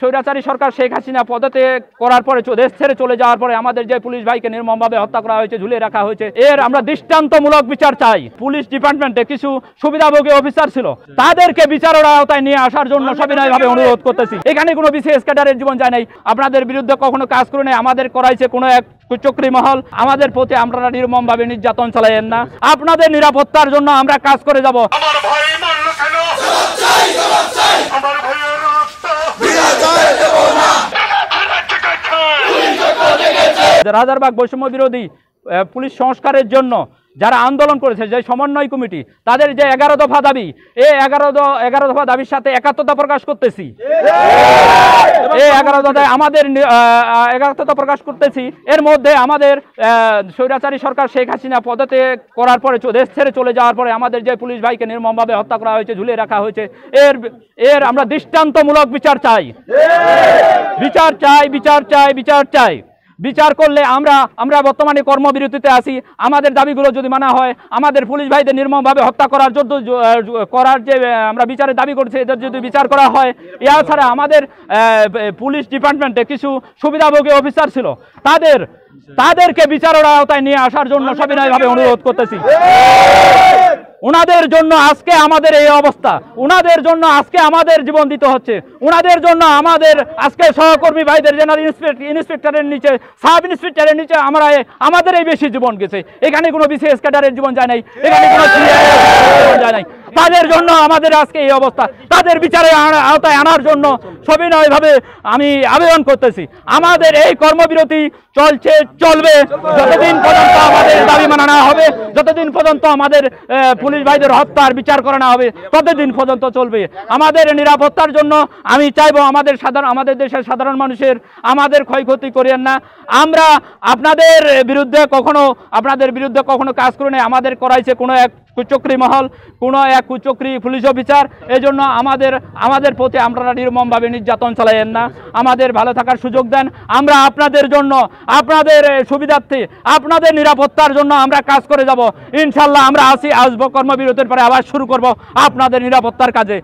স্বৈরাচারী সরকার শেখ হাসিনা পদত্যাগ করার পরে দেশ ছেড়ে চলে যাওয়ার পরে আমাদের যে পুলিশ ভাইকে নির্মমভাবে হত্যা করা হয়েছে ঝুলিয়ে রাখা হয়েছে এর আমরা দৃষ্টান্তমূলক বিচার চাই। পুলিশ ডিপার্টমেন্টে কিছু সুবিধাভোগী অফিসার ছিল। তাদেরকে বিচারের আওতায় নিয়ে আসার জন্য সবিনয়ভাবে অনুরোধ করতেছি। এখানে কোনো বিশেষ ক্যাডারের জীবন যায় নাই। আপনাদের বিরুদ্ধে কখনো কাজ করে নাই। আমাদের করাইছে কোনো এক কুচক্রী মহল। আমাদের প্রতি আপনারা নির্মমভাবে নির্যাতন চালাইয়েন না। আপনাদের নিরাপত্তার জন্য আমরা কাজ করে যাব। আমার মারল কেন আমার ভাইয়ের রক্ত রাজারবাগ বৈষম্য বিরোধী পুলিশ সংস্কারের জন্য যারা আন্দোলন করেছে যে সমন্বয় কমিটি তাদের যে এগারো দফা দাবি এই এগারো এগারো দফা দাবির সাথে একাত্মতা প্রকাশ করতেছি। এই এগারো দফায় আমাদের একাত্মতা প্রকাশ করতেছি। এর মধ্যে আমাদের স্বৈরাচারী সরকার শেখ হাসিনা পদত্যাগ করার পরে দেশ ছেড়ে চলে যাওয়ার পরে আমাদের যে পুলিশ ভাইকে নির্মমভাবে হত্যা করা হয়েছে ঝুলিয়ে রাখা হয়েছে এর এর আমরা দৃষ্টান্তমূলক বিচার চাই। বিচার চাই বিচার চাই বিচার চাই। বিচার করলে আমরা আমরা বর্তমানে কর্মবিরতিতে আছি। আমাদের দাবিগুলো যদি মানা হয়, আমাদের পুলিশ ভাইদের নির্মমভাবে হত্যা করার জন্য করার যে আমরা বিচারের দাবি করছি, এদের যদি বিচার করা হয়, এছাড়া আমাদের পুলিশ ডিপার্টমেন্টে কিছু সুবিধাভোগী অফিসার ছিল। তাদের, তাদেরকে বিচারের আওতায় নিয়ে আসার জন্য সবিনয়ভাবে অনুরোধ করতেছি। উনাদের জন্য আজকে আমাদের এই অবস্থা। উনাদের জন্য আজকে আমাদের জীবন দিতে হচ্ছে। ওনাদের জন্য আমাদের আজকে সহকর্মী ভাইদের জেনারেল ইন্সপেক্টরের নিচে সাব ইন্সপেক্টরের নিচে আমরা আমাদের এই বেশি জীবন গেছে। এখানে কোনো বিশেষ ক্যাডারের জীবন যায় নাই, এখানে কোনো যায় নাই। তাদের জন্য আমাদের আজকে এই অবস্থা। তাদের বিচারে আওতায় আনার জন্য সবিনয়ভাবে আমি আবেদন করতেছি। আমাদের এই কর্মবিরতি চলছে, চলবে, যতদিন পর্যন্ত আমাদের নেওয়া হবে। যতদিন পর্যন্ত আমাদের পুলিশ ভাইদের হত্যার বিচার করা না হবে, ততদিন পর্যন্ত চলবে। আমাদের নিরাপত্তার জন্য আমি চাইব আমাদের সাধারণ, আমাদের দেশের সাধারণ মানুষের আমাদের ক্ষয়ক্ষতি করিয়েন না। আমরা আপনাদের বিরুদ্ধে কখনো, আপনাদের বিরুদ্ধে কখনো কাজ করে না আমাদের করাইছে কোনো এক কুচক্রী মহল কোনো এক কুচক্রি পুলিশ অফিসার। এই জন্য আমাদের আমাদের প্রতি আপনারা নির্মমভাবে নির্যাতন চালাইয়েন না। আমাদের ভালো থাকার সুযোগ দেন। আমরা আপনাদের জন্য, আপনাদের সুবিধার্থে, আপনাদের নিরাপত্তার জন্য আমরা কাজ করে যাব। ইনশাল্লাহ আমরা আসি, আসব, কর্মবিরতির পরে আবার শুরু করব আপনাদের নিরাপত্তার কাজে।